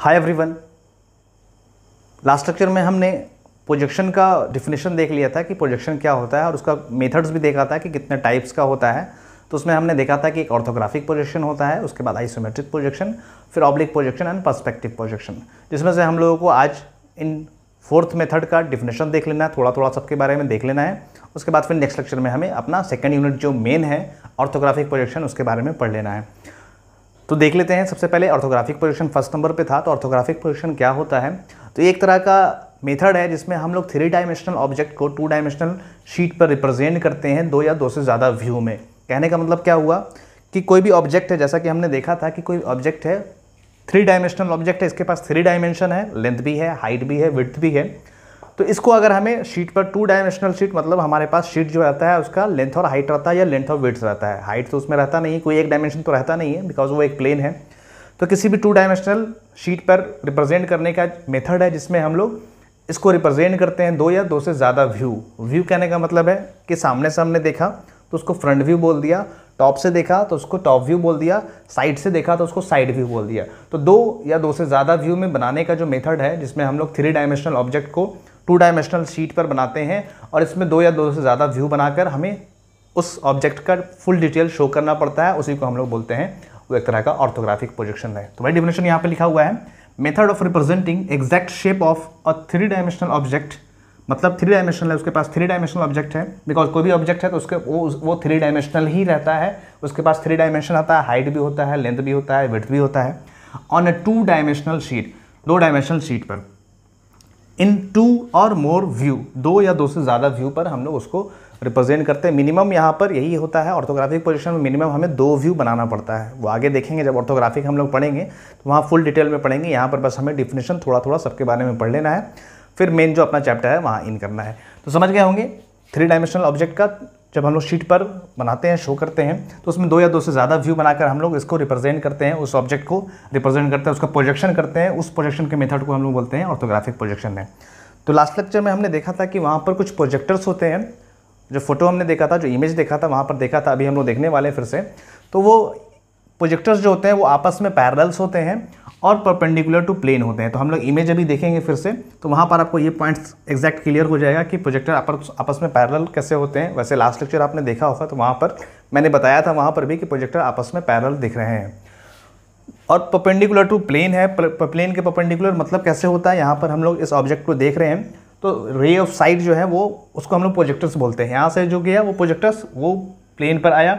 Hi everyone last lecture में हमने projection का डिफिनेशन देख लिया था कि प्रोजेक्शन क्या होता है और उसका मेथड्स भी देखा था कि कितने टाइप्स का होता है। तो उसमें हमने देखा था कि एक ऑर्थोग्राफिक प्रोजेक्शन होता है, उसके बाद आइसोमेट्रिक प्रोजेक्शन फिर oblique projection and perspective projection जिसमें से हम लोगों को आज इन फोर्थ मेथड का डिफिनेशन देख लेना है थोड़ा थोड़ा सबके बारे में देख लेना है। उसके बाद फिर नेक्स्ट लेक्चर में हमें अपना सेकेंड यूनिट जो मेन है ऑर्थोग्राफिक प्रोजेक्शन उसके बारे में पढ़ लेना है। तो देख लेते हैं, सबसे पहले ऑर्थोग्राफिक पोजिशन फ़र्स्ट नंबर पे था तो ऑर्थोग्राफिक पोजिशन क्या होता है? तो एक तरह का मेथड है जिसमें हम लोग थ्री डायमेंशनल ऑब्जेक्ट को टू डायमेंशनल शीट पर रिप्रेजेंट करते हैं, दो या दो से ज़्यादा व्यू में। कहने का मतलब क्या हुआ? कि कोई भी ऑब्जेक्ट है, जैसा कि हमने देखा था कि कोई ऑब्जेक्ट है थ्री डायमेंशनल ऑब्जेक्ट है, इसके पास थ्री डायमेंशन है लेंथ भी है हाइट भी है विथ भी है। तो इसको अगर हमें शीट पर टू डायमेंशनल शीट मतलब हमारे पास शीट जो रहता है, उसका लेंथ और हाइट रहता है या लेंथ और विड्थ रहता है। हाइट तो उसमें रहता नहीं कोई एक डायमेंशन तो रहता नहीं है बिकॉज़ वो एक प्लेन है। तो किसी भी टू डायमेंशनल शीट पर रिप्रेजेंट करने का मेथड है, जिसमें हम लोग इसको रिप्रेजेंट करते हैं दो या दो से ज़्यादा व्यू व्यू कहने का मतलब है कि सामने से हमने देखा तो उसको फ्रंट व्यू बोल दिया टॉप से देखा तो उसको टॉप व्यू बोल दिया साइड से देखा तो उसको साइड व्यू बोल दिया। तो दो या दो से ज़्यादा व्यू में बनाने का जो मेथड है, जिसमें हम लोग थ्री डायमेंशनल ऑब्जेक्ट को टू डायमेंशनल शीट पर बनाते हैं और इसमें दो या दो से ज़्यादा व्यू बनाकर हमें उस ऑब्जेक्ट का फुल डिटेल शो करना पड़ता है, उसी को हम लोग बोलते हैं वो एक तरह का ऑर्थोग्राफिक प्रोजेक्शन है। तो भाई डिफिनेशन यहाँ पे लिखा हुआ है method of representing exact shape of a three dimensional object मतलब थ्री डायमेंशनल है, उसके पास थ्री डायमेंशनल ऑब्जेक्ट है बिकॉज़ कोई भी ऑब्जेक्ट है तो उसके वो वो थ्री डायमेंशनल ही रहता है, उसके पास थ्री डायमेंशन आता है हाइट भी होता है लेंथ भी होता है विथ भी होता है on a two dimensional sheet दो डायमेंशनल शीट पर। इन टू और मोर व्यू दो या दो से ज़्यादा व्यू पर हम लोग उसको रिप्रेजेंट करते हैं। मिनिमम यहाँ पर यही होता है ऑर्थोग्राफिक पोजिशन में मिनिमम हमें दो व्यू बनाना पड़ता है। वो आगे देखेंगे, जब ऑर्थोग्राफिक हम लोग पढ़ेंगे तो वहाँ फुल डिटेल में पढ़ेंगे। यहाँ पर बस हमें डिफिनेशन थोड़ा थोड़ा सबके बारे में पढ़ लेना है। फिर मेन जो अपना चैप्टर है, वहाँ इन करना है। तो समझ गए होंगे? थ्री डायमेंशनल ऑब्जेक्ट का जब हम लोग शीट पर बनाते हैं शो करते हैं तो उसमें दो या दो से ज़्यादा व्यू बनाकर हम लोग इसको रिप्रेजेंट करते हैं, उस ऑब्जेक्ट को रिप्रेजेंट करते हैं, उसका प्रोजेक्शन करते हैं, उस प्रोजेक्शन के मेथड को हम लोग बोलते हैं ऑर्थोग्राफिक प्रोजेक्शन है तो लास्ट लेक्चर में हमने देखा था कि वहाँ पर कुछ प्रोजेक्टर्स होते हैं, जो फ़ोटो हमने देखा था, जो इमेज देखा था, वहाँ पर देखा था, अभी हम लोग देखने वाले फिर से। तो वो प्रोजेक्टर्स जो होते हैं, वो आपस में पैरल्स होते हैं और परपेंडिकुलर टू प्लेन होते हैं। तो हम लोग इमेज अभी देखेंगे फिर से। तो वहाँ पर आपको ये पॉइंट्स एग्जैक्ट क्लियर हो जाएगा कि प्रोजेक्टर आपस में पैरल कैसे होते हैं। वैसे लास्ट लेक्चर आपने देखा होगा तो वहाँ पर मैंने बताया था वहाँ पर भी कि प्रोजेक्टर आपस में पैरल दिख रहे हैं। और परपेंडिकुलर टू प्लेन है। प्लेन के परपेंडिकुलर मतलब कैसे होता है? यहाँ पर हम लोग इस ऑब्जेक्ट को देख रहे हैं। तो रे ऑफ़ साइट जो है वो, उसको हम लोग प्रोजेक्टर्स बोलते हैं। यहाँ से जो गया, वो प्रोजेक्टर्स वो प्लेन पर आया।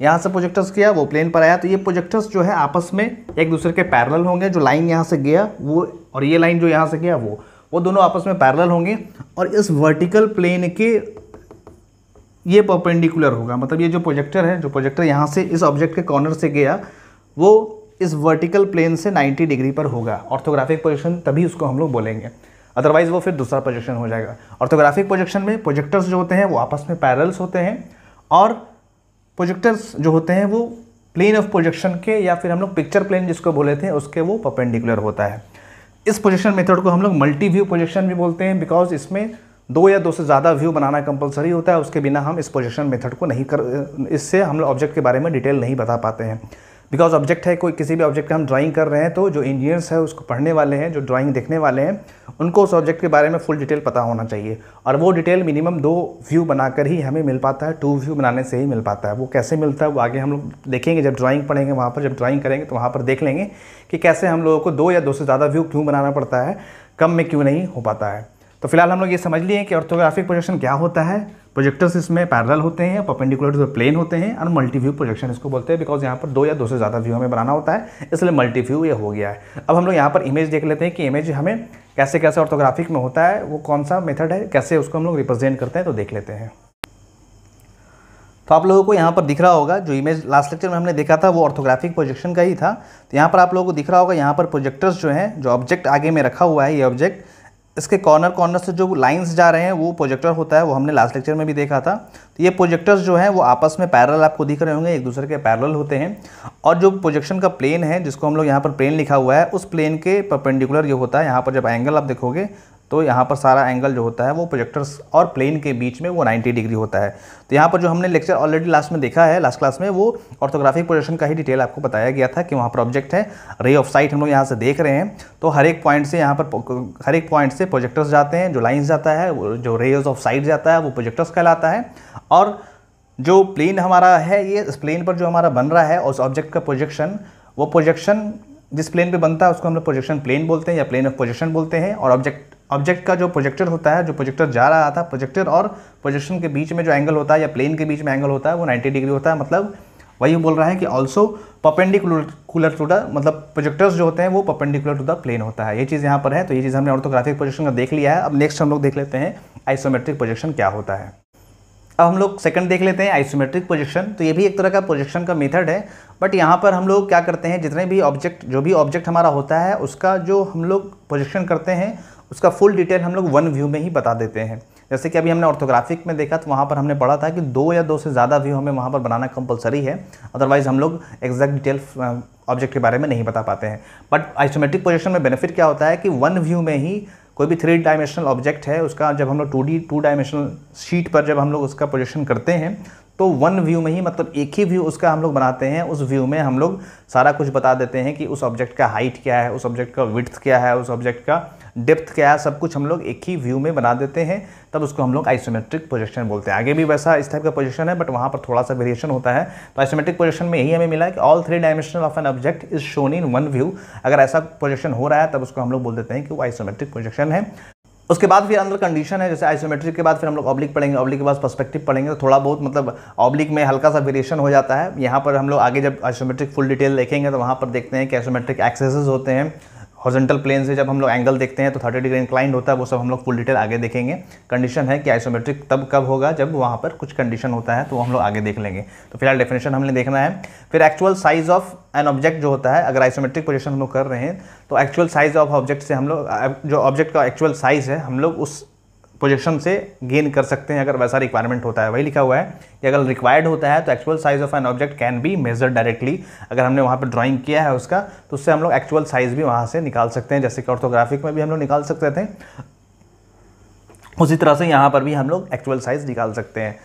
यहाँ से प्रोजेक्टर्स किया, वो प्लेन पर आया तो ये प्रोजेक्टर्स जो है आपस में एक दूसरे के पैरल होंगे, जो लाइन यहाँ से गया, वो और ये लाइन जो यहाँ से गया, वो। वो दोनों आपस में पैरल होंगे, और इस वर्टिकल प्लेन के ये परपेंडिकुलर होगा। मतलब ये जो प्रोजेक्टर है, जो प्रोजेक्टर यहाँ से इस ऑब्जेक्ट के कॉर्नर से गया, वो इस वर्टिकल प्लेन से 90 डिग्री पर होगा। ऑर्थोग्राफिक पोजिशन तभी उसको हम लोग बोलेंगे। अदरवाइज़ वो फिर दूसरा प्रोजेक्शन हो जाएगा। ऑर्थोग्राफिक प्रोजेक्शन में प्रोजेक्टर्स जो होते हैं, वो आपस में पैरल्स होते हैं, और प्रोजेक्टर्स जो होते हैं वो प्लेन ऑफ़ प्रोजेक्शन के या फिर हम लोग पिक्चर प्लेन जिसको बोले थे, उसके वो परपेंडिकुलर होता है। इस प्रोजेक्शन मेथड को हम लोग मल्टी व्यू प्रोजेक्शन भी बोलते हैं बिकॉज़ इसमें दो या दो से ज़्यादा व्यू बनाना कंपलसरी होता है, उसके बिना हम इस प्रोजेक्शन मेथड को नहीं कर, इससे हम लोग ऑब्जेक्ट के बारे में डिटेल नहीं बता पाते हैं। बिकॉज़ ऑब्जेक्ट है, कोई किसी भी ऑब्जेक्ट का हम ड्राइंग कर रहे हैं तो जो इंजीनियर्स है, उसको पढ़ने वाले हैं, जो ड्राइंग देखने वाले हैं, उनको उस ऑब्जेक्ट के बारे में फुल डिटेल पता होना चाहिए। और वो डिटेल मिनिमम दो व्यू बनाकर ही हमें मिल पाता है टू व्यू बनाने से ही मिल पाता है। वो कैसे मिलता है, वो आगे हम लोग देखेंगे, जब ड्राइंग पढ़ेंगे वहाँ पर, जब ड्राइंग करेंगे तो वहाँ पर देख लेंगे कि कैसे हम लोगों को दो या दो से ज़्यादा व्यू क्यों बनाना पड़ता है, कम में क्यों नहीं हो पाता है। तो फ़िलहाल हम लोग ये समझ लिए कि ऑर्थोग्राफिक प्रोजेक्शन क्या होता है। प्रोजेक्टर्स इसमें पैरल होते हैं परपेंडिकुलर टू प्लेन होते हैं और मल्टी व्यू प्रोजेक्शन इसको बोलते हैं बिकॉज़ यहाँ पर दो या दो से ज़्यादा व्यू हमें बनाना होता है, इसलिए मल्टी व्यू ये हो गया है। अब हम लोग यहाँ पर इमेज देख लेते हैं कि इमेज हमें कैसे कैसे ऑर्थोग्राफिक में होता है, वो कौन सा मेथड है, कैसे उसको हम लोग रिप्रेजेंट करते हैं तो देख लेते हैं। तो आप लोगों को यहाँ पर दिख रहा होगा, जो इमेज लास्ट लेक्चर में हमने देखा था, वो ऑर्थोग्राफिक प्रोजेक्शन का ही था। तो यहाँ पर आप लोगों को दिख रहा होगा, यहाँ पर प्रोजेक्टर्स जो हैं, जो ऑब्जेक्ट आगे में रखा हुआ है, ये ऑब्जेक्ट इसके कॉर्नर कॉर्नर से जो लाइंस जा रहे हैं, वो प्रोजेक्टर होता है, वो हमने लास्ट लेक्चर में भी देखा था। तो ये प्रोजेक्टर्स जो हैं, वो आपस में पैरल आपको दिख रहे होंगे, एक दूसरे के पैरल होते हैं। और जो प्रोजेक्शन का प्लेन है, जिसको हम लोग यहाँ पर प्लेन लिखा हुआ है, उस प्लेन के परपेंडिकुलर ये होता है, यहाँ पर जब एंगल आप देखोगे तो यहाँ पर सारा एंगल जो होता है वो प्रोजेक्टर्स और प्लेन के बीच में वो 90 डिग्री होता है। तो यहाँ पर जो हमने लेक्चर ऑलरेडी लास्ट में देखा है लास्ट क्लास में वो ऑर्थोग्राफिक प्रोजेक्शन का ही डिटेल आपको बताया गया था कि वहाँ पर ऑब्जेक्ट है। रे ऑफ़ साइट हम लोग यहाँ से देख रहे हैं। तो हर एक पॉइंट से यहाँ पर हर एक पॉइंट से प्रोजेक्टर्स जाते हैं, जो लाइन्स जाता है जो रेज ऑफ़ साइट जाता है, वो प्रोजेक्टर्स कहलाता है। और जो प्लेन हमारा है, ये इस प्लेन पर जो हमारा बन रहा है, उस ऑब्जेक्ट का प्रोजेक्शन वो प्रोजेक्शन जिस प्लेन पे बनता है, उसको हम लोग प्रोजेक्शन प्लेन बोलते हैं या प्लेन ऑफ़ प्रोजेक्शन बोलते हैं। और ऑब्जेक्ट ऑब्जेक्ट का जो प्रोजेक्टर होता है, जो प्रोजेक्टर जा रहा था प्रोजेक्टर और प्रोजेक्शन के बीच में जो एंगल होता है या प्लेन के बीच में एंगल होता है, वो 90 डिग्री होता है। मतलब वही बोल रहा है कि ऑल्सो पपेंडिकुलर टू द मतलब प्रोजेक्टर्स जो होते हैं, वो पपेंडिकुलर टू द प्लेन होता है। ये चीज़ यहाँ पर है तो ये चीज़ हमने ऑर्थोग्राफिक प्रोजेक्शन का देख लिया है। अब नेक्स्ट हम लोग देख लेते हैं आइसोमेट्रिक प्रोजेक्शन क्या होता है। अब हम लोग सेकंड देख लेते हैं आइसोमेट्रिक प्रोजेक्शन तो ये भी एक तरह का प्रोजेक्शन का मेथड है। बट यहाँ पर हम लोग क्या करते हैं, जितने भी ऑब्जेक्ट जो भी ऑब्जेक्ट हमारा होता है, उसका जो हम लोग प्रोजेक्शन करते हैं उसका फुल डिटेल हम लोग वन व्यू में ही बता देते हैं। जैसे कि अभी हमने ऑर्थोग्राफिक में देखा तो वहाँ पर हमने पढ़ा था कि दो या दो से ज़्यादा व्यू हमें वहाँ पर बनाना कंपलसरी है। अदरवाइज़ हम लोग एग्जैक्ट डिटेल ऑब्जेक्ट के बारे में नहीं बता पाते हैं। बट आइसोमेट्रिक पोजिशन में बेनिफिट क्या होता है कि वन व्यू में ही कोई भी थ्री डायमेंशनल ऑब्जेक्ट है, उसका जब हम लोग two D two dimensional sheet पर जब हम लोग उसका पोजिशन करते हैं तो वन व्यू में ही मतलब एक ही व्यू उसका हम लोग बनाते हैं, उस व्यू में हम लोग सारा कुछ बता देते हैं कि उस ऑब्जेक्ट का हाइट क्या है, उस ऑब्जेक्ट का विथ क्या है, उस ऑब्जेक्ट का डेप्थ क्या है, सब कुछ हम लोग एक ही व्यू में बना देते हैं, तब उसको हम लोग आइसोमेट्रिक पोजिशन बोलते हैं। आगे भी वैसा इस टाइप का पोजिशन है बट वहाँ पर थोड़ा सा वेरिएशन होता है। तो आइसोमेट्रिक पोजिशन में यही हमें मिला कि all three dimensional of an object is shown in one view अगर ऐसा पोजिशन हो रहा है, तब उसको हम लोग बोल देते हैं कि वो आइसोमेट्रिक पोजिशन है। उसके बाद फिर अंदर कंडीशन है, जैसे आइसोमेट्रिक के बाद फिर हम लोग ऑब्लिक पढ़ेंगे ऑब्लिक के बाद पर्सपेक्टिव पढ़ेंगे तो थोड़ा बहुत मतलब ऑब्लिक में हल्का सा वेरिएशन हो जाता है। यहाँ पर हम लोग आगे जब आइसोमेट्रिक फुल डिटेल देखेंगे तो वहाँ पर देखते हैं कि आइसोमेट्रिक एक्सेसेस होते हैं। हॉर्जेंटल प्लेन से जब हम लोग एंगल देखते हैं तो थर्टी डिग्री इंक्लाइंड होता है, वो सब हम लोग फुल डिटेल आगे देखेंगे। कंडीशन है कि आइसोमेट्रिक तब कब होगा, जब वहाँ पर कुछ कंडीशन होता है तो हम लोग आगे देख लेंगे। तो फ़िलहाल डेफिनेशन हमने देखना है। फिर actual size of an object जो होता है, अगर आइसोमेट्रिक पोजिशन हम लोग कर रहे हैं तो एक्चुअल साइज़ ऑफ़ ऑब्जेक्ट से हम लोग, जो ऑब्जेक्ट का एक्चुअल साइज़ है, हम लोग उस प्रोजेक्शन से गेन कर सकते हैं, अगर वैसा रिक्वायरमेंट होता है। वही लिखा हुआ है कि अगर रिक्वायर्ड होता है तो actual size of an object can be measure directly अगर हमने वहाँ पर ड्राइंग किया है उसका तो उससे हम लोग एक्चुअल साइज़ भी वहाँ से निकाल सकते हैं। जैसे कि ऑर्थोग्राफिक में भी हम लोग निकाल सकते थे। उसी तरह से यहाँ पर भी हम लोग एक्चुअल साइज़ निकाल सकते हैं।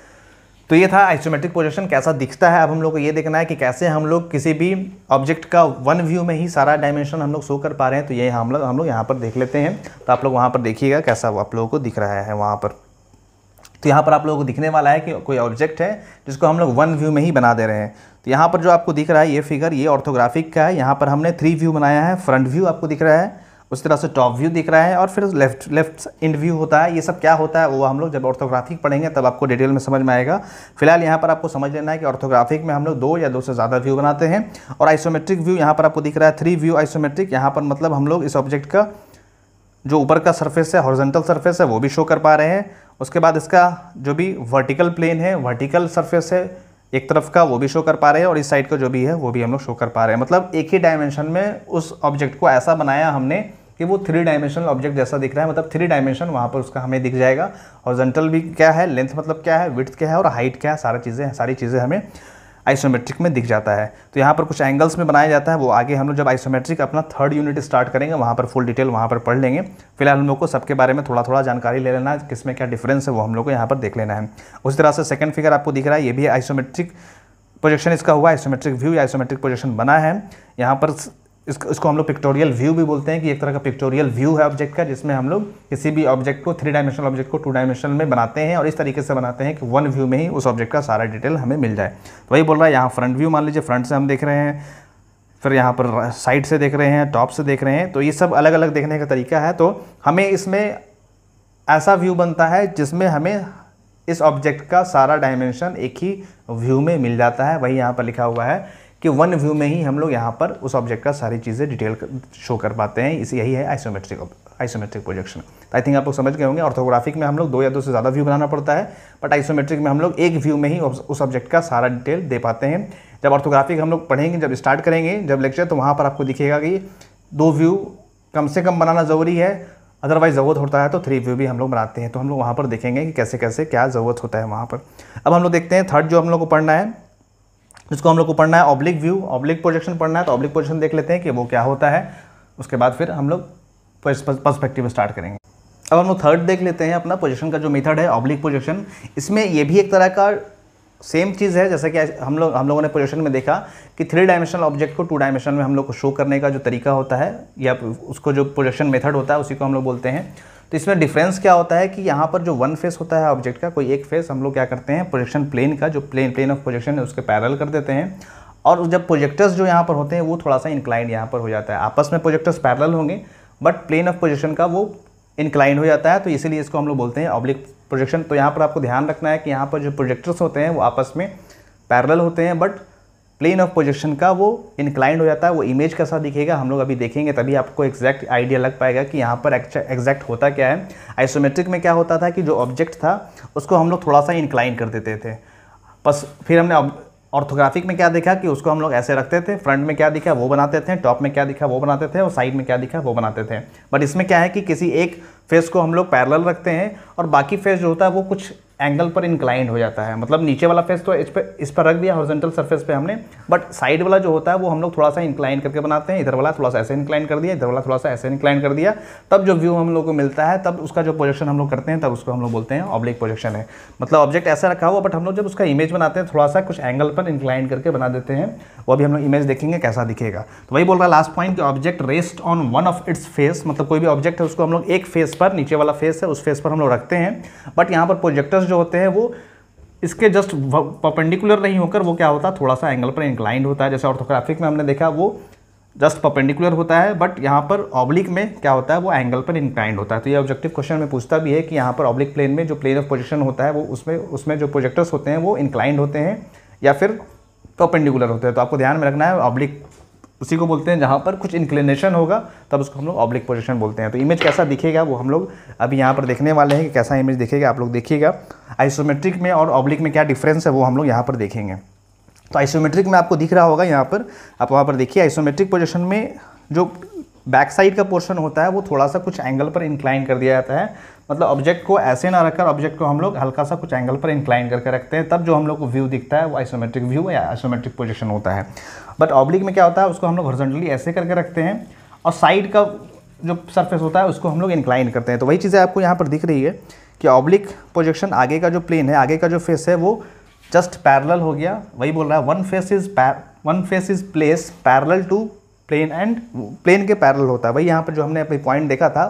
तो ये था आइसोमेट्रिक पोजीशन कैसा दिखता है? अब हम लोग को ये देखना है कि कैसे हम लोग किसी भी ऑब्जेक्ट का वन व्यू में ही सारा डायमेंशन हम लोग शो कर पा रहे हैं। तो ये हम लोग हम लोग यहाँ पर देख लेते हैं। तो आप लोग वहाँ पर देखिएगा कैसा आप लोगों को दिख रहा है वहाँ पर। तो यहाँ पर आप लोगों को दिखने वाला है कि कोई ऑब्जेक्ट है जिसको हम लोग वन व्यू में ही बना दे रहे हैं। तो यहाँ पर जो आपको दिख रहा है ये फिगर ये ऑर्थोग्राफिक का है। यहाँ पर हमने थ्री व्यू बनाया है। फ्रंट व्यू आपको दिख रहा है। उस तरह से टॉप व्यू दिख रहा है और फिर लेफ़्ट लेफ़्ट इंड व्यू होता है। ये सब क्या होता है वो हम लोग जब ऑर्थोग्राफिक पढ़ेंगे तब आपको डिटेल में समझ में आएगा। फ़िलहाल यहाँ पर आपको समझ लेना है कि ऑर्थोग्राफिक में हम लोग दो या दो से ज़्यादा व्यू बनाते हैं और आइसोमेट्रिक व्यू यहाँ पर आपको दिख रहा है। थ्री व्यू आइसोमेट्रिक यहाँ पर मतलब हम लोग इस ऑब्जेक्ट का जो ऊपर का सरफेस है हॉर्जेंटल सरफेस है, वो भी शो कर पा रहे हैं। उसके बाद इसका जो भी वर्टिकल प्लेन है वर्टिकल सरफेस है, एक तरफ़ का वो भी शो कर पा रहे हैं और इस साइड का जो भी है, वो भी हम लोग शो कर पा रहे हैं। मतलब एक ही डायमेंशन में उस ऑब्जेक्ट को ऐसा बनाया हमने कि वो थ्री डायमेंशनल ऑब्जेक्ट जैसा दिख रहा है मतलब थ्री डायमेंशन वहाँ पर उसका हमें दिख जाएगा। और भी क्या है लेंथ मतलब क्या है विथ क्या है और हाइट क्या है, सारी चीज़ें सारी चीज़ें हमें आइसोमेट्रिक में दिख जाता है। तो यहाँ पर कुछ एंगल्स में बनाया जाता है, वो आगे हम लोग जब आइसोमेट्रिक अपना थर्ड यूनिट स्टार्ट करेंगे, वहाँ पर फुल डिटेल वहाँ पर पढ़ लेंगे। फ़िलहाल हम लोग को सबके बारे में थोड़ा थोड़ा जानकारी ले लेना है किसमें क्या डिफरेंस है, वो हम लोग को यहाँ पर देख लेना है। उसी तरह से सेकंड फिगर आपको दिख रहा है, ये भी आइसोमेट्रिक प्रोजेक्शन इसका हुआ आइसोमेट्रिक व्यू या आइसोमेट्रिक प्रोजेक्शन बना है। यहाँ पर इसको इसको हम लोग पिक्टोरियल व्यू भी बोलते हैं कि एक तरह का पिक्टोरियल व्यू है ऑब्जेक्ट का, जिसमें हम लोग किसी भी ऑब्जेक्ट को थ्री डायमेंशनल ऑब्जेक्ट को टू डायमेंशनल में बनाते हैं और इस तरीके से बनाते हैं कि वन व्यू में ही उस ऑब्जेक्ट का सारा डिटेल हमें मिल जाए। तो वही बोल रहा है, यहाँ फ्रंट व्यू मान लीजिए फ्रंट से हम देख रहे हैं, फिर यहाँ पर साइड से देख रहे हैं टॉप से देख रहे हैं तो ये सब अलग अलग देखने का तरीका है। तो हमें इसमें ऐसा व्यू बनता है जिसमें हमें इस ऑब्जेक्ट का सारा डायमेंशन एक ही व्यू में मिल जाता है। वही यहाँ पर लिखा हुआ है कि वन व्यू में ही हम लोग यहाँ पर उस ऑब्जेक्ट का सारी चीज़ें डिटेल शो कर पाते हैं। इसी, यही है isometric isometric projection I think आप लोग समझ गए होंगे ऑर्थोग्राफिक में हम लोग दो या दो से ज़्यादा व्यू बनाना पड़ता है बट आइसोमेट्रिक में हम लोग एक व्यू में ही उस ऑब्जेक्ट का सारा डिटेल दे पाते हैं। जब ऑर्थोग्राफिक हम लोग पढ़ेंगे, जब स्टार्ट करेंगे, जब लेक्चर तो वहाँ पर आपको दिखेगा कि दो व्यू कम से कम बनाना ज़रूरी है। अदरवाइज़ ज़रूरत होता है तो थ्री व्यू भी हम लोग बनाते हैं। तो हम लोग वहाँ पर देखेंगे कि कैसे कैसे क्या ज़रूरत होता है वहाँ पर। अब हम लोग देखते हैं थर्ड जो हम लोग को पढ़ना है जिसको हम लोग को पढ़ना है ऑब्लिक व्यू ऑब्लिक प्रोजेक्शन पढ़ना है तो ऑब्लिक प्रोजेक्शन देख लेते हैं कि वो क्या होता है। उसके बाद फिर हम लोग पर्सपेक्टिव स्टार्ट करेंगे। अब हम लोग थर्ड देख लेते हैं अपना पोजीशन का जो मेथड है ऑब्लिक पोजीशन इसमें ये भी एक तरह का सेम चीज़ है, जैसा कि हम लोग, हम लोगों ने पोजीशन में देखा कि थ्री डायमेंशनल ऑब्जेक्ट को टू डायमेंशन में हम लोग को शो करने का जो तरीका होता है, या उसको जो पोजीशन मेथड होता है, उसी को हम लोग बोलते हैं। तो इसमें डिफरेंस क्या होता है कि यहाँ पर जो वन फेस होता है ऑब्जेक्ट का, कोई एक फेस हम लोग क्या करते हैं प्रोजेक्शन प्लेन का, जो प्लेन प्लेन ऑफ़ प्रोजेक्शन है, उसके पैरल कर देते हैं। और जब प्रोजेक्टर्स जो यहाँ पर होते हैं, वो थोड़ा सा इंक्लाइंड यहाँ पर हो जाता है। आपस में प्रोजेक्टर्स पैरल होंगे बट प्लेन ऑफ़ पोजिशन का वो इंक्लाइन हो जाता है तो इसीलिए इसको हम लोग बोलते हैं ऑब्लिक प्रोजेक्शन तो यहाँ पर आपको ध्यान रखना है कि यहाँ पर जो प्रोजेक्टर्स होते हैं, वो आपस में पैरल होते हैं बट प्लेन ऑफ़ प्रोजेक्शन का वो इंक्लाइंड हो जाता है, वो इमेज कैसा दिखेगा, हम लोग अभी देखेंगे, तभी आपको एक्जैक्ट आइडिया लग पाएगा कि यहाँ पर एग्जैक्ट होता क्या है। आइसोमेट्रिक में क्या होता था कि जो ऑब्जेक्ट था, उसको हम लोग थोड़ा सा इंक्लाइन कर देते थे। बस फिर हमने ऑर्थोग्राफिक में क्या देखा कि उसको हम लोग ऐसे रखते थे फ्रंट में क्या दिखा, वो बनाते थे टॉप में क्या दिखा, वो बनाते थे, और साइड में क्या दिखा, वो बनाते थे। बट इसमें क्या है कि किसी एक फेस को हम लोग पैरेलल रखते हैं, और बाकी फेस जो होता है, वो कुछ एंगल पर इंक्लाइंड हो जाता है। मतलब नीचे वाला फेस तो इस पर इस पर रख दिया हॉरिजॉन्टल सरफेस पे हमने बट साइड वाला जो होता है, वो हम लोग थोड़ा सा इंक्लाइन करके बनाते हैं। इधर वाला थोड़ा सा ऐसे इंक्लाइन कर दिया, इधर वाला थोड़ा सा ऐसे इंक्लाइन कर दिया। तब जो व्यू हम लोग को मिलता है, तब उसका जो प्रोजेक्शन हम लोग करते हैं, तब उसको हम लोग बोलते हैं ऑब्लिक प्रोजेक्शन है। मतलब ऑब्जेक्ट ऐसा रखा हुआ बट हम लोग जब उसका इमेज बनाते हैं, थोड़ा सा कुछ एंगल पर इंक्लाइन करके बना देते हैं, वो भी हम लोग इमेज देखेंगे कैसा दिखेगा। तो वही बोल रहा है लास्ट पॉइंट कि object rest on one of its face मतलब कोई भी ऑब्जेक्ट है, उसको हम लोग एक फेस पर, नीचे वाला फेस है, उस फेस पर हम लोग रखते हैं। बट यहाँ पर प्रोजेक्टर्स जो होते हैं, वो इसके जस्ट परपेंडिकुलर नहीं होकर वो क्या होता है थोड़ा सा एंगल पर इंक्लाइंड होता है, जैसे ऑर्थोग्राफिक में हमने देखा, वो जस्ट परपेंडिकुलर होता है बट यहाँ पर ऑब्लिक में क्या होता है, वो एंगल पर इंक्लाइंड होता है। तो ये ऑब्जेक्टिव क्वेश्चन में पूछता भी है कि यहाँ पर ऑब्लिक प्लेन में जो प्लेन ऑफ़ पोजिशन होता है, वो उसमें उसमें जो प्रोजेक्टर्स होते हैं, वो इंक्लाइंड होते हैं या फिर परपेंडिकुलर होते हैं। तो आपको ध्यान में रखना है ऑब्लिक उसी को बोलते हैं जहाँ पर कुछ इंक्लिनेशन होगा, तब उसको हम लोग ऑब्लिक पोजिशन बोलते हैं। तो इमेज कैसा दिखेगा, वो हम लोग अभी यहाँ पर देखने वाले हैं कि कैसा इमेज दिखेगा, आप लोग देखिएगा। आइसोमेट्रिक में और ऑब्लिक में क्या डिफरेंस है, वो हम लोग यहाँ पर देखेंगे। तो आइसोमेट्रिक में आपको दिख रहा होगा यहाँ पर, आप वहाँ पर देखिए आइसोमेट्रिक पोजिशन में जो बैक साइड का पोर्शन होता है, वो थोड़ा सा कुछ एंगल पर इंक्लाइन कर दिया जाता है। मतलब ऑब्जेक्ट को ऐसे ना रखकर ऑब्जेक्ट को हम लोग हल्का सा कुछ एंगल पर इंक्लाइन करके रखते हैं, तब जो हम लोग को व्यू दिखता है, वो आइसोमेट्रिक व्यू या आइसोमेट्रिक पोजिशन होता है। बट ऑब्लिक में क्या होता है, उसको हम लोग हॉरिजॉन्टली ऐसे करके रखते हैं और साइड का जो सरफेस होता है, उसको हम लोग इंक्लाइन करते हैं। तो वही चीज़ें आपको यहाँ पर दिख रही है कि ऑब्लिक प्रोजेक्शन आगे का जो प्लेन है, आगे का जो फेस है, वो जस्ट पैरल हो गया। वही बोल रहा है one face is one face is place parallel to plane and plane के पैरल होता है। वही यहाँ पर जो हमने अपनी पॉइंट देखा था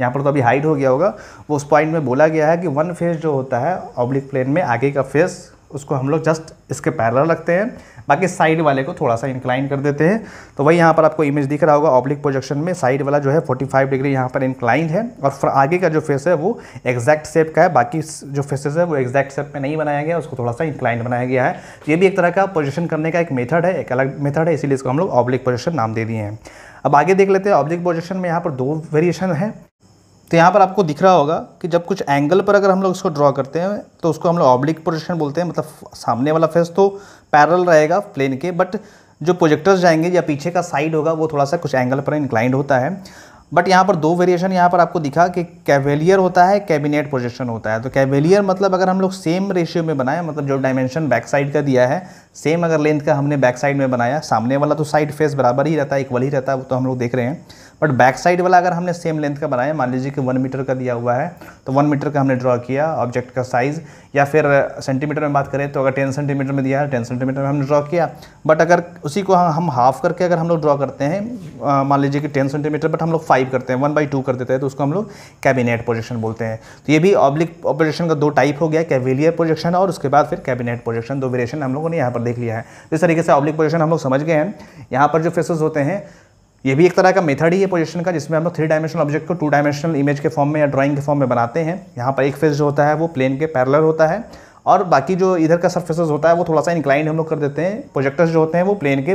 यहाँ पर तो अभी हाइट हो गया होगा। वो उस पॉइंट में बोला गया है कि वन फेस जो होता है ऑब्लिक प्लेन में आगे का फेस उसको हम लोग जस्ट इसके पैरल रखते हैं। बाकी साइड वाले को थोड़ा सा इंक्लाइन कर देते हैं। तो वही यहाँ पर आपको इमेज दिख रहा होगा ऑब्लिक प्रोजेक्शन में साइड वाला जो है 45 डिग्री यहाँ पर इंक्लाइन है। और आगे का जो फेस है, वो एग्जैक्ट शेप का है। बाकी जो फेसेस है, वो एग्जैक्ट शेप में नहीं बनाया गया, उसको थोड़ा सा इंक्लाइन बनाया गया है। ये भी एक तरह का पोजिशन करने का एक मेथड है, एक अलग मेथड है, इसीलिए इसको हम लोग ऑब्लिक पोजिशन नाम दे दिए हैं। अब आगे देख लेते हैं ऑब्लिक पोजिशन में यहाँ पर दो वेरिएशन है। तो यहाँ पर आपको दिख रहा होगा कि जब कुछ एंगल पर अगर हम लोग इसको ड्रॉ करते हैं तो उसको हम लोग ऑब्लिक पोजिशन बोलते हैं मतलब सामने वाला फेस तो पैरल रहेगा प्लेन के बट जो प्रोजेक्टर्स जाएँगे या पीछे का साइड होगा, वो थोड़ा सा कुछ एंगल पर इंक्लाइंड होता है। बट यहाँ पर दो वेरिएशन यहाँ पर आपको दिखा कि कैवेलियर होता है कैबिनेट प्रोजेक्शन होता है। तो कैवेलियर मतलब अगर हम लोग सेम रेशियो में बनाए मतलब जो डायमेंशन बैक साइड का दिया है सेम अगर लेंथ का हमने बैक साइड में बनाया, सामने वाला तो साइड फेस बराबर ही रहता है इक्वल ही रहता है, वो तो हम लोग देख रहे हैं। बट बैक साइड वाला अगर हमने सेम लेंथ का बनाया, मान लीजिए कि वन मीटर का दिया हुआ है तो वन मीटर का हमने ड्रॉ किया ऑब्जेक्ट का साइज़, या फिर सेंटीमीटर में बात करें तो अगर टेन सेंटीमीटर में दिया है, टेन सेंटीमीटर में हमने ड्रॉ किया। बट अगर उसी को हम हाफ़ करके अगर हम लोग ड्रॉ करते हैं मान लीजिए कि टेन सेंटीमीटर, बट हम लोग फाइव करते हैं, वन बाई टू कर देते हैं तो उसको हम लोग कैबिनेट पोजिशन बोलते हैं। तो ये भी ऑब्लिक पोजिशन का दो टाइप हो गया, कैविलियर प्रोजेक्शन और उसके बाद फिर कैबिनेट प्रोजेक्शन दो वेरिएशन हम लोगों ने यहाँ पर देख लिया है। इस तरीके से ऑब्लिक पोजिशन हम लोग समझ गए हैं, यहाँ पर जो फेसेस होते हैं ये भी एक तरह का मेथड ही है पोजिशन का, जिसमें हम लोग थ्री डायमेंशनल ऑब्जेक्ट को टू डायमेंशनल इमेज के फॉर्म में या ड्राइंग के फॉर्म में बनाते हैं। यहाँ पर एक फेस जो होता है, वो प्लेन के पैरलर होता है। और बाकी जो इधर का सरफेसेस होता है, वो थोड़ा सा इंक्लाइंड हम लोग कर देते हैं। प्रोजेक्टर्स जो होते हैं, वो प्लेन के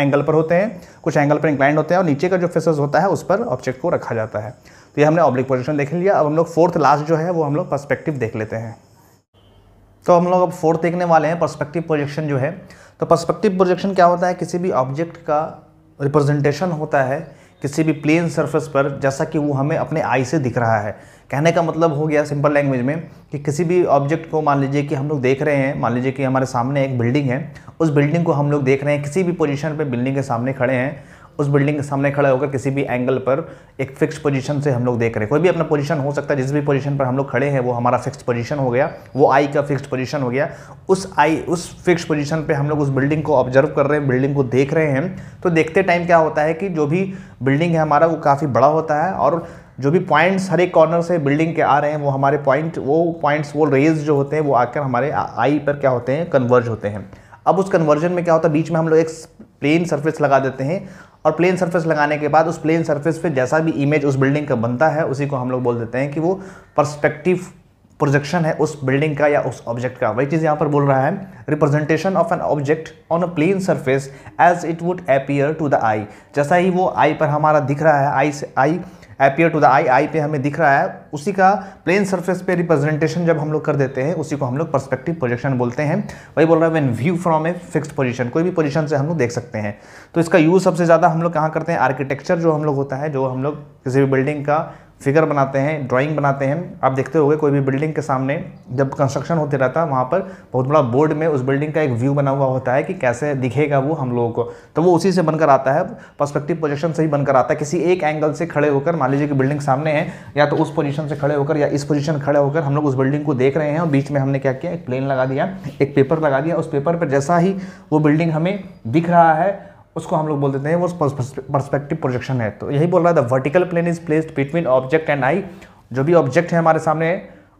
एंगल पर होते हैं। कुछ एंगल पर इंक्लाइंड होते हैं और नीचे का जो फेसेस होता है, उस पर ऑब्जेक्ट को रखा जाता है। तो ये हमने ऑब्लिक पोजिशन देख लिया। अब हम लोग फोर्थ लास्ट जो है, वो हम लोग पर्सपेक्टिव देख लेते हैं। तो हम लोग अब फोर्थ देखने वाले हैं पर्सपेक्टिव प्रोजेक्शन जो है। तो पर्सपेक्टिव प्रोजेक्शन क्या होता है? किसी भी ऑब्जेक्ट का रिप्रेजेंटेशन होता है किसी भी प्लेन सरफेस पर, जैसा कि वो हमें अपने आई से दिख रहा है। कहने का मतलब हो गया सिंपल लैंग्वेज में कि किसी भी ऑब्जेक्ट को मान लीजिए कि हम लोग देख रहे हैं, मान लीजिए कि हमारे सामने एक बिल्डिंग है, उस बिल्डिंग को हम लोग देख रहे हैं, किसी भी पोजीशन पे बिल्डिंग के सामने खड़े हैं उस बिल्डिंग के सामने खड़े होकर किसी भी एंगल पर एक फिक्स पोजीशन से हम लोग देख रहे हैं। कोई भी अपना पोजीशन हो सकता है, जिस भी पोजीशन पर हम लोग खड़े हैं, वो हमारा फिक्स पोजीशन हो गया, वो आई का फिक्स पोजीशन हो गया। उस आई उस फिक्स पोजीशन पे हम लोग उस बिल्डिंग को ऑब्ज़र्व कर रहे हैं बिल्डिंग को देख रहे हैं। तो देखते टाइम क्या होता है कि जो भी बिल्डिंग है हमारा, वो काफ़ी बड़ा होता है और जो भी पॉइंट्स हर एक कॉर्नर से बिल्डिंग के आ रहे हैं, वो हमारे पॉइंट वो पॉइंट्स वो रेज जो होते हैं, वो आकर हमारे आई पर क्या होते हैं कन्वर्ज होते हैं। अब उस कन्वर्जन में क्या होता है, बीच में हम लोग एक प्लेन सरफेस लगा देते हैं। और प्लेन सरफेस लगाने के बाद उस प्लेन सरफेस पे जैसा भी इमेज उस बिल्डिंग का बनता है, उसी को हम लोग बोल देते हैं कि वो परस्पेक्टिव प्रोजेक्शन है उस बिल्डिंग का या उस ऑब्जेक्ट का। वही चीज़ यहाँ पर बोल रहा है representation of an object on a plane surface as it would appear to the eye जैसा ही वो आई पर हमारा दिख रहा है आई से eye appear to the eye eye पे हमें दिख रहा है, उसी का प्लेन सरफेस पे रिप्रेजेंटेशन जब हम लोग कर देते हैं, उसी को हम लोग परस्पेक्टिव प्रोजेक्शन बोलते हैं। वही बोल रहा है when view from a fixed position कोई भी पोजिशन से हम लोग देख सकते हैं। तो इसका यूज़ सबसे ज़्यादा हम लोग कहाँ करते हैं? आर्किटेक्चर जो हम लोग होता है, जो हम लोग किसी भी बिल्डिंग का फिगर बनाते हैं ड्राइंग बनाते हैं। आप देखते होंगे कोई भी बिल्डिंग के सामने जब कंस्ट्रक्शन होते रहता है, वहाँ पर बहुत बड़ा बोर्ड में उस बिल्डिंग का एक व्यू बना हुआ होता है कि कैसे दिखेगा वो हम लोगों को। तो वो उसी से बनकर आता है पर्सपेक्टिव पोजीशन से ही बनकर आता है। किसी एक एंगल से खड़े होकर, मान लीजिए कि बिल्डिंग सामने है, या तो उस पोजिशन से खड़े होकर, या इस पोजिशन खड़े होकर हम लोग उस बिल्डिंग को देख रहे हैं और बीच में हमने क्या किया, एक प्लेन लगा दिया, एक पेपर लगा दिया। उस पेपर पर जैसा ही वो बिल्डिंग हमें दिख रहा है उसको हम लोग बोल देते हैं वो परस्पेक्टिव प्रोजेक्शन है। तो यही बोल रहा है the vertical plane is placed between object and eye जो भी ऑब्जेक्ट है हमारे सामने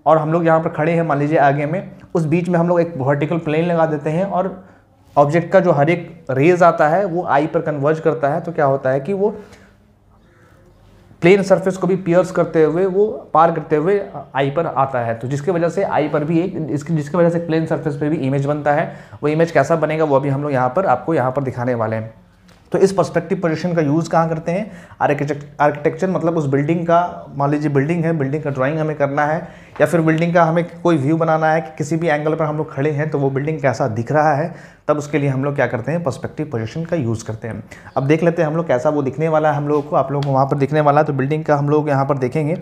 और हम लोग यहाँ पर खड़े हैं, मान लीजिए आगे में, उस बीच में हम लोग एक वर्टिकल प्लेन लगा देते हैं और ऑब्जेक्ट का जो हर एक रेज आता है, वो आई पर कन्वर्ज करता है। तो क्या होता है कि वो प्लेन सरफेस को भी पियर्स करते हुए, वो पार करते हुए आई पर आता है। तो जिसकी वजह से आई पर भी एक इसकी जिसकी वजह से प्लेन सरफेस पर भी इमेज बनता है। वो इमेज कैसा बनेगा, वो अभी हम लोग यहाँ पर, आपको यहाँ पर दिखाने वाले हैं। तो इस पर्सपेक्टिव पोजीशन का यूज़ कहाँ करते हैं? आर्किटेक्चर मतलब उस बिल्डिंग का, मान लीजिए बिल्डिंग है बिल्डिंग का ड्राइंग हमें करना है, या फिर बिल्डिंग का हमें कोई व्यू बनाना है कि किसी भी एंगल पर हम लोग खड़े हैं तो वो बिल्डिंग कैसा दिख रहा है, तब उसके लिए हम लोग क्या करते हैं? पर्सपेक्टिव पोजिशन का यूज़ करते हैं। अब देख लेते हैं हम लोग कैसा वो दिखने वाला है हम लोगों को, आप लोगों को वहाँ पर दिखने वाला है तो बिल्डिंग का हम लोग यहाँ पर देखेंगे।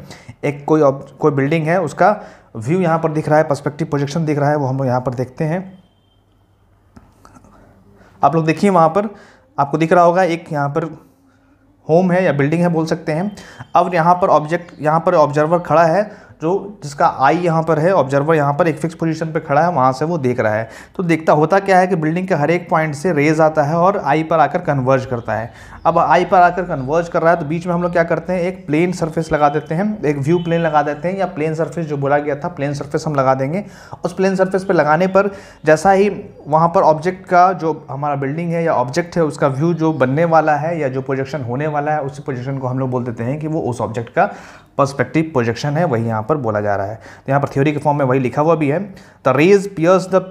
एक कोई कोई बिल्डिंग है, उसका व्यू यहाँ पर दिख रहा है पर्सपेक्टिव प्रोजेक्शन दिख रहा है, वो हम लोग यहाँ पर देखते हैं। आप लोग देखिए वहाँ पर आपको दिख रहा होगा, एक यहाँ पर होम है या बिल्डिंग है बोल सकते हैं। अब यहाँ पर ऑब्जेक्ट यहाँ पर ऑब्जर्वर खड़ा है। जो जिसका आई यहाँ पर है ऑब्जर्वर यहाँ पर एक फिक्स पोजीशन पे खड़ा है, वहाँ से वो देख रहा है। तो देखता होता क्या है कि बिल्डिंग के हर एक पॉइंट से रेज आता है और आई पर आकर कन्वर्ज करता है। अब आई पर आकर कन्वर्ज कर रहा है तो बीच में हम लोग क्या करते हैं, एक प्लेन सर्फेस लगा देते हैं, एक व्यू प्लेन लगा देते हैं, या प्लेन सर्फेस जो बोला गया था प्लेन सर्फेस हम लगा देंगे। उस प्लेन सर्फेस पर लगाने पर जैसा ही वहाँ पर ऑब्जेक्ट का जो हमारा बिल्डिंग है या ऑब्जेक्ट है, उसका व्यू जो बनने वाला है या जो प्रोजेक्शन होने वाला है, उसी प्रोजेक्शन को हम लोग बोल देते हैं कि वो उस ऑब्जेक्ट का पर्सपेक्टिव प्रोजेक्शन है, वही यहाँ पर बोला जा रहा है। तो यहाँ पर थ्योरी के फॉर्म में वही लिखा हुआ भी है। The rays pierce the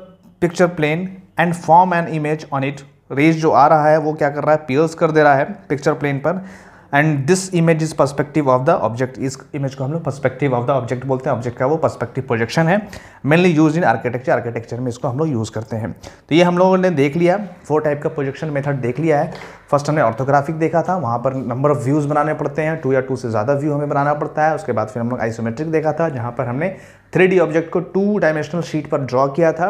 picture plane and form an image on it rays जो आ रहा है, वो क्या कर रहा है? पियर्स कर दे रहा है पिक्चर प्लेन पर। And this image is perspective of the object इस इमेज को हम लोग पर्सपेक्टिव ऑफ़ द ऑब्जेक्ट बोलते हैं। ऑब्जेक्ट का वो पर्सपेक्टिव प्रोजेक्शन है। Mainly use in architecture architecture में इसको हम लोग यूज़ करते हैं। तो ये हम लोगों ने देख लिया। फोर टाइप का प्रोजेक्शन मेथड देख लिया है। फ़र्स्ट हमने ऑर्थोग्राफिक देखा था। वहाँ पर नंबर ऑफ़ व्यूज़ बनाने पड़ते हैं। टू या टू से ज़्यादा व्यू हमें बनाना पड़ता है। उसके बाद फिर हम लोग आइसोमेट्रिक देखा था, जहाँ पर हमने थ्री ऑब्जेक्ट को टू डायमेंशनल शीट पर ड्रॉ किया था।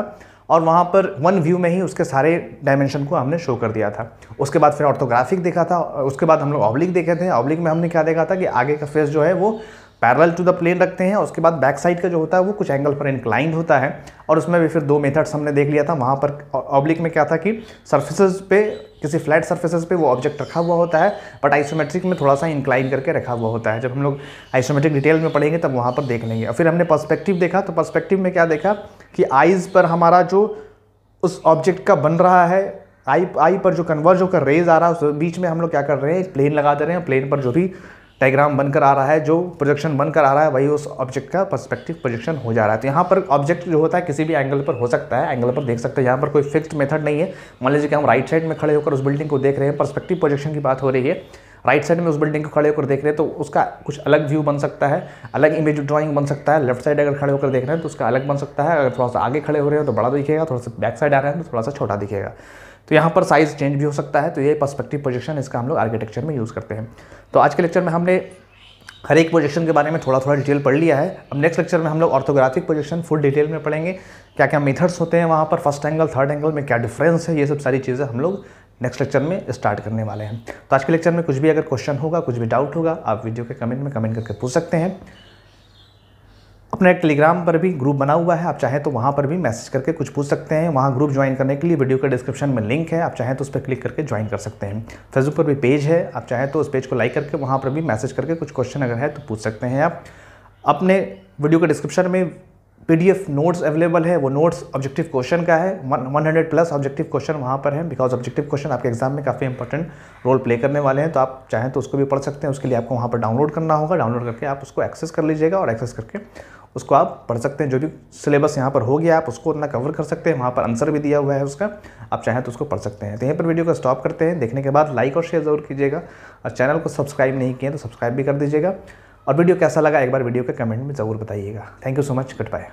और वहाँ पर वन व्यू में ही उसके सारे डायमेंशन को हमने शो कर दिया था। उसके बाद फिर ऑर्थोग्राफिक देखा था, उसके बाद हम लोग ऑब्लिक देखे थे। ऑब्लिक में हमने क्या देखा था कि आगे का फेस जो है वो पैरल टू द प्लेन रखते हैं, उसके बाद बैक साइड का जो होता है वो कुछ एंगल पर इंक्लाइंड होता है। और उसमें भी फिर दो मेथड्स हमने देख लिया था। वहाँ पर ऑब्लिक में क्या था कि सर्फेसेस पे, किसी फ्लैट सर्फेसेस पे वो ऑब्जेक्ट रखा हुआ होता है बट आइसोमेट्रिक में थोड़ा सा इंक्लाइन करके रखा हुआ होता है। जब हम लोग आइसोमेट्रिक डिटेल में पढ़ेंगे तब वहाँ पर देख लेंगे। और फिर हमने पर्सपेक्टिव देखा तो पर्सपेक्टिव में क्या देखा? कि आइज़ पर हमारा जो उस ऑब्जेक्ट का बन रहा है आई आई पर जो कन्वर्ज होकर रेज आ रहा है, उस बीच में हम लोग क्या कर रहे हैं, एक प्लेन लगा दे रहे हैं प्लेन पर जो भी डायग्राम बनकर आ रहा है, जो प्रोजेक्शन बनकर आ रहा है, वही उस ऑब्जेक्ट का पर्सपेक्टिव प्रोजेक्शन हो जा रहा है। तो यहाँ पर ऑब्जेक्ट जो होता है, किसी भी एंगल पर हो सकता है एंगल पर देख सकते हैं। यहाँ पर कोई फिक्स्ड मेथड नहीं है। मान लीजिए कि हम राइट साइड में खड़े होकर उस बिल्डिंग को देख रहे हैं पर्सपेक्टिव प्रोजेक्शन की बात हो रही है। राइट साइड में उस बिल्डिंग को खड़े होकर देख रहे हैं तो उसका कुछ अलग व्यू बन सकता है, अलग इमेज ड्राइंग बन सकता है। लेफ़्ट साइड अगर खड़े होकर देख रहे हैं तो उसका अलग बन सकता है। अगर थोड़ा सा आगे खड़े हो रहे हैं तो बड़ा दिखेगा, थोड़ा सा बैक साइड आ रहे हैं तो थोड़ा सा छोटा दिखेगा। तो यहाँ पर साइज़ चेंज भी हो सकता है तो ये पर्सपेक्टिव प्रोजेक्शन इसका हम लोग आर्किटेक्चर में यूज़ करते हैं। तो आज के लेक्चर में हमने हर एक प्रोजेक्शन के बारे में थोड़ा थोड़ा डिटेल पढ़ लिया है। अब नेक्स्ट लेक्चर में हम लोग ऑर्थोग्राफिक प्रोजेक्शन फुल डिटेल में पढ़ेंगे। क्या क्या मेथड्स होते हैं वहाँ पर फ़र्स्ट एंगल थर्ड एंगल में क्या डिफरेंस है, ये सब सारी चीज़ें हम लोग नेक्स्ट लेक्चर में स्टार्ट करने वाले हैं। तो आज के लेक्चर में कुछ भी अगर क्वेश्चन होगा, कुछ भी डाउट होगा, आप वीडियो के कमेंट में कमेंट करके पूछ सकते हैं। अपना टेलीग्राम पर भी ग्रुप बना हुआ है, आप चाहें तो वहाँ पर भी मैसेज करके कुछ पूछ सकते हैं। वहाँ ग्रुप ज्वाइन करने के लिए वीडियो के डिस्क्रिप्शन में लिंक है, आप चाहें तो उस पर क्लिक करके ज्वाइन कर सकते हैं। फेसबुक पर भी पेज है, आप चाहें तो उस पेज को लाइक करके वहाँ पर भी मैसेज करके कुछ क्वेश्चन अगर है तो पूछ सकते हैं आप। अपने वीडियो के डिस्क्रिप्शन में पीडीएफ नोट्स अवेलेबल है, वो नोट्स ऑब्जेक्टिव क्वेश्चन का है one hundred plus objective question वहाँ पर है बिकॉज़ ऑब्जेक्टिव क्वेश्चन आपके एग्ज़ाम में काफ़ी इंपॉर्टेंट रोल प्ले करने वाले हैं तो आप चाहें तो उसको भी पढ़ सकते हैं, उसके लिए आपको वहाँ पर डाउनलोड करना होगा डाउनलोड करके आप उसको एक्सेस कर लीजिएगा और एक्सेस करके उसको आप पढ़ सकते हैं, जो भी सिलेबस यहाँ पर हो गया आप उसको उतना कवर कर सकते हैं, वहाँ पर आंसर भी दिया हुआ है उसका, आप चाहें तो उसको पढ़ सकते हैं। तो यहीं पर वीडियो को स्टॉप करते हैं, देखने के बाद लाइक और शेयर ज़रूर कीजिएगा, और चैनल को सब्सक्राइब नहीं किए तो सब्सक्राइब भी कर दीजिएगा। और वीडियो कैसा लगा एक बार वीडियो के कमेंट में ज़रूर बताइएगा। Thank you so much goodbye